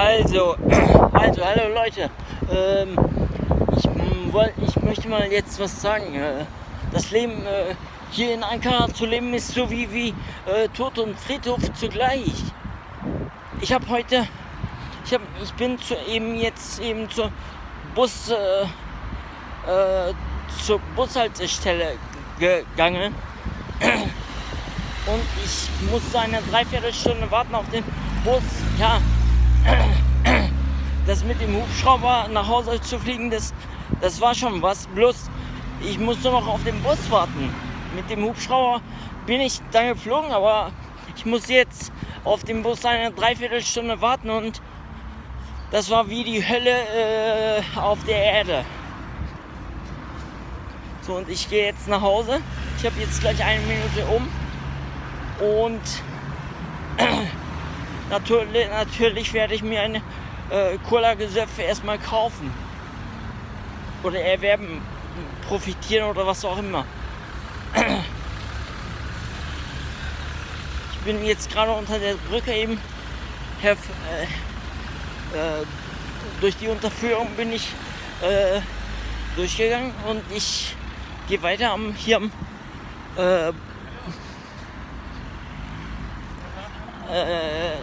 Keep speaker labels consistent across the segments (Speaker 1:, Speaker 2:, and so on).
Speaker 1: Also, also, hallo Leute. Ähm, ich, m, woll, ich möchte mal jetzt was sagen. Äh, das Leben äh, hier in Ankara zu leben ist so wie, wie äh, Tod und Friedhof zugleich. Ich habe heute, ich, hab, ich bin zu, eben jetzt eben zur Bus, äh, äh, zur Bushaltestelle gegangen und ich musste eine Dreiviertelstunde warten auf den Bus. Ja, das mit dem Hubschrauber nach Hause zu fliegen, das, das war schon was. Bloß ich musste noch auf den Bus warten. Mit dem Hubschrauber bin ich dann geflogen, aber ich muss jetzt auf den Bus eine Dreiviertelstunde warten und das war wie die Hölle äh, auf der Erde. So, und ich gehe jetzt nach Hause. Ich habe jetzt gleich eine Minute um. Und natürlich, natürlich werde ich mir eine äh, Cola-Gesöpfe erstmal kaufen. Oder erwerben, profitieren oder was auch immer. Ich bin jetzt gerade unter der Brücke eben. Äh, äh, durch die Unterführung bin ich äh, durchgegangen und ich gehe weiter am, hier am äh,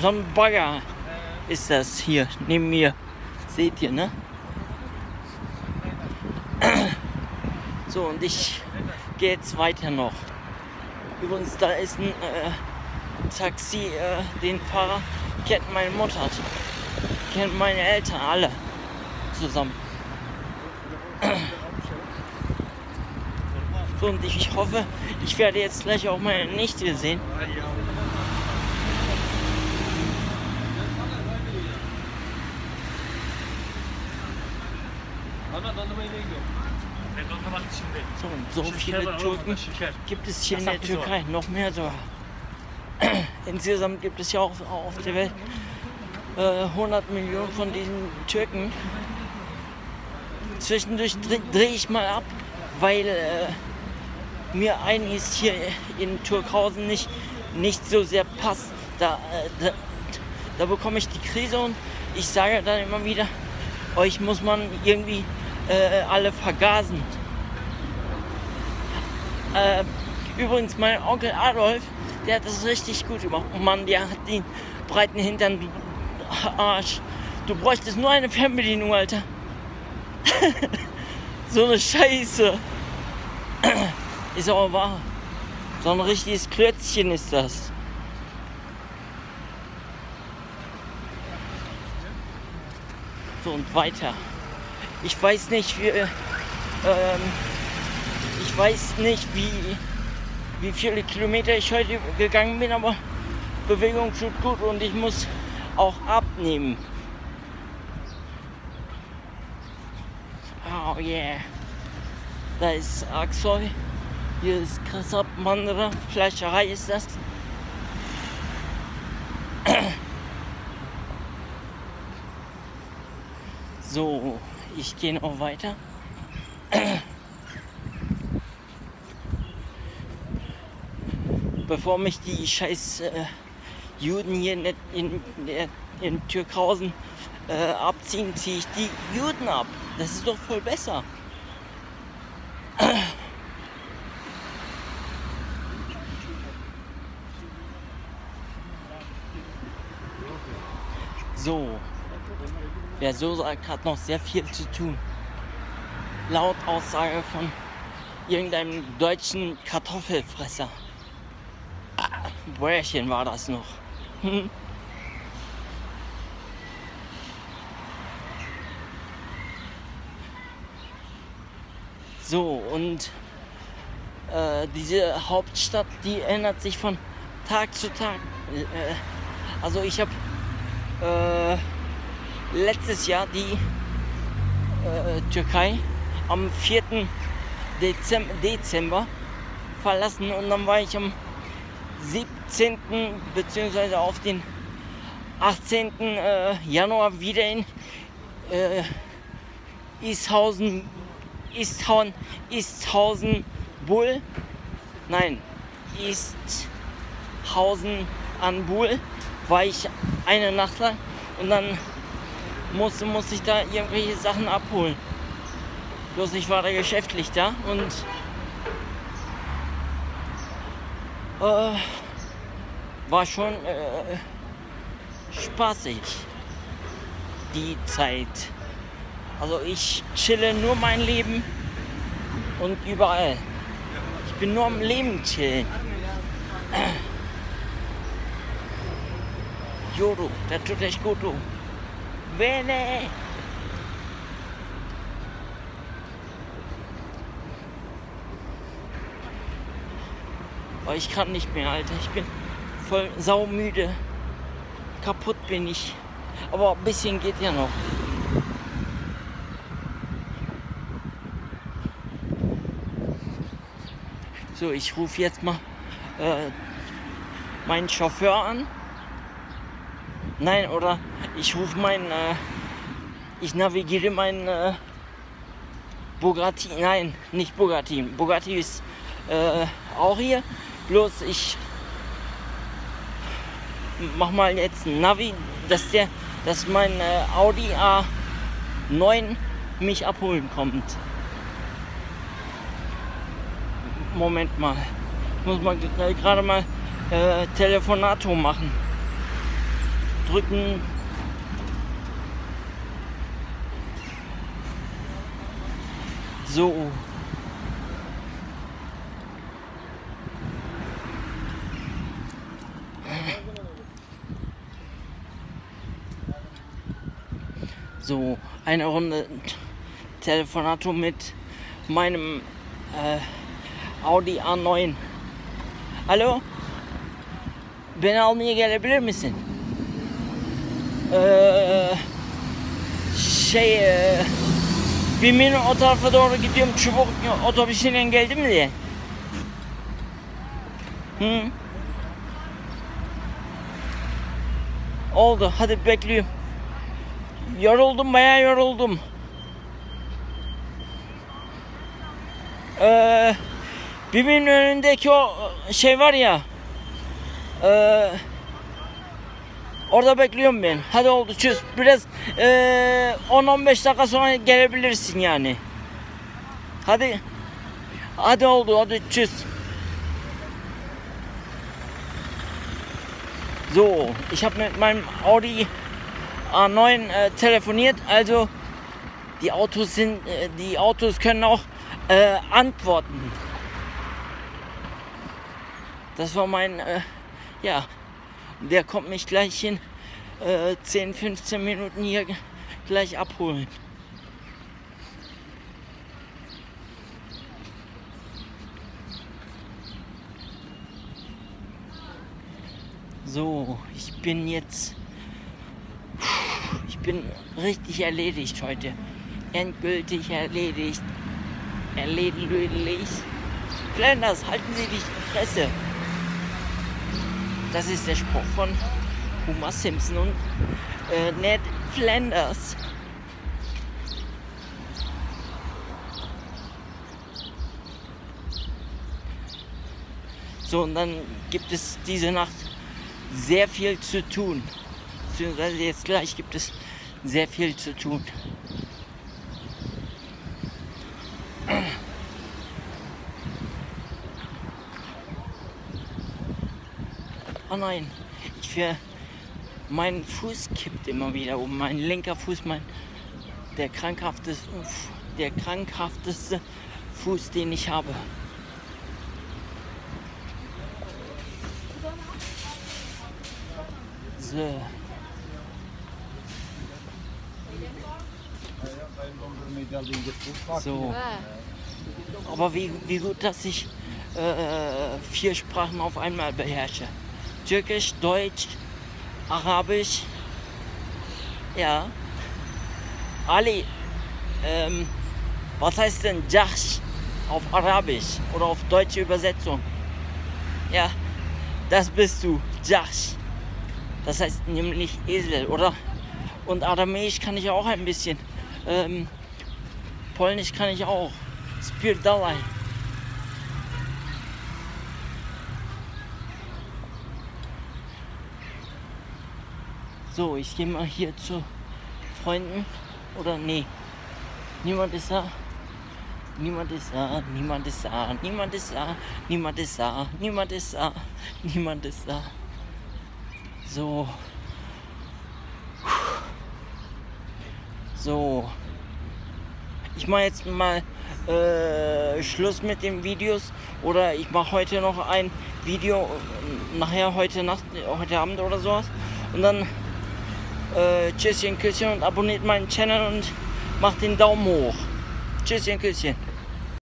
Speaker 1: so ein Bagger ist das hier neben mir. Seht ihr, ne? So, und ich gehe jetzt weiter noch. Übrigens, da ist ein äh, Taxi, äh, den Fahrer kennt meine Mutter, kennt meine Eltern alle zusammen. So, und ich hoffe, ich werde jetzt gleich auch meine Nichte sehen. So, so viele Türken gibt es hier in der Türkei, noch mehr sogar. Insgesamt gibt es ja auch auf der Welt äh, 100 Millionen von diesen Türken. Zwischendurch drehe dreh ich mal ab, weil äh, mir einiges hier in Türkhausen nicht, nicht so sehr passt. Da, äh, da, da bekomme ich die Krise und ich sage dann immer wieder, euch muss man irgendwie äh, alle vergasen. Äh, übrigens, mein Onkel Adolf, der hat das richtig gut gemacht. Oh Mann, der hat den breiten Hintern, du Arsch. Du bräuchtest nur eine Fernbedienung, Alter. so eine Scheiße. ist aber wahr. So ein richtiges Klötzchen ist das. So und weiter. Ich weiß nicht, wie, ähm, ich weiß nicht, wie, wie viele Kilometer ich heute gegangen bin, aber Bewegung tut gut und ich muss auch abnehmen. Oh yeah. Da ist Aksoy. Hier ist Chrisab Mandra. Fleischerei ist das. So, ich gehe noch weiter. Bevor mich die scheiß äh, Juden hier in, in, in, Türkhausen äh, abziehen, ziehe ich die Juden ab. Das ist doch voll besser. So, wer so sagt, hat noch sehr viel zu tun. Laut Aussage von irgendeinem deutschen Kartoffelfresser. Ah, Bäuerchen war das noch. Hm. So, und äh, diese Hauptstadt, die ändert sich von Tag zu Tag. Äh, also ich habe äh, letztes Jahr die äh, Türkei am 4. Dezember, Dezember verlassen und dann war ich am 17. bzw. auf den 18. Äh, Januar wieder in äh, Ishausen, Isthausen, Isthausen Bull. Nein, Isthausen an Bull war ich eine Nacht lang und dann muss, muss ich da irgendwelche Sachen abholen. Bloß ich war da geschäftlich da und äh, war schon äh, spaßig die Zeit. Also ich chille nur mein Leben und überall. Ich bin nur am Leben chillen. Jodo, der tut echt gut, du. Bene. Oh, ich kann nicht mehr, Alter. Ich bin voll saumüde. Kaputt bin ich. Aber ein bisschen geht ja noch. So, ich rufe jetzt mal äh, meinen Chauffeur an. Nein, oder ich rufe meinen, äh, ich navigiere meinen äh, Bugatti. Nein, nicht Bugatti. Bugatti ist äh, auch hier. Bloß ich mach mal jetzt ein Navi, dass der, dass mein äh, Audi A9 mich abholen kommt. Moment mal. Ich muss mal gerade mal äh, Telefonato machen. Drücken. So. So, eine Runde Telefonato mit meinem äh, Audi A9. Alo? Beni almaya gelebilir misin? Ee, şey e, BİM'in o tarafa doğru gidiyorum çubuk otobüsüyle geldim diye. Hı. Oldu hadi bekliyorum. Yoruldum bayağı yoruldum. Ee, BİM'in önündeki o şey var ya. Eee Orada bekliyorum ben. Hadi oldu çöz. Biraz ee, 10-15 dakika sonra gelebilirsin yani. Hadi. Hadi oldu. Hadi tschüss. So, ich habe mit meinem Audi A9 äh, telefoniert. Also die Autos sind, äh, die Autos können auch äh, antworten. Das war mein, äh, ja, der kommt mich gleich in äh, 10, 15 Minuten hier gleich abholen. So, ich bin jetzt. Ich bin richtig erledigt heute. Endgültig erledigt. Erledigt. Flanders, halten Sie die Fresse. Das ist der Spruch von Homer Simpson und äh, Ned Flanders. So, und dann gibt es diese Nacht sehr viel zu tun. Beziehungsweise jetzt gleich gibt es sehr viel zu tun. Oh nein, ich will, mein Fuß kippt immer wieder um. Mein linker Fuß, mein der krankhafteste, der krankhafteste Fuß, den ich habe. So. So. Aber wie, wie gut, dass ich äh, vier Sprachen auf einmal beherrsche. Türkisch, Deutsch, Arabisch. Ja. Ali, ähm, was heißt denn Jahsh auf Arabisch oder auf deutsche Übersetzung? Ja, das bist du, Jahsh. Das heißt nämlich Esel, oder? Und Aramäisch kann ich auch ein bisschen. Ähm, Polnisch kann ich auch. Spirdalai. So, ich gehe mal hier zu Freunden. Oder nee. Niemand ist da. Niemand ist da, niemand ist da, niemand ist da, niemand ist da, niemand ist da, niemand ist da. So. So. Ich mache jetzt mal äh, Schluss mit den Videos oder ich mache heute noch ein Video nachher heute Nacht, heute Abend oder sowas und dann äh, Tschüsschen, Küsschen und abonniert meinen Channel und macht den Daumen hoch. Tschüsschen, Küsschen.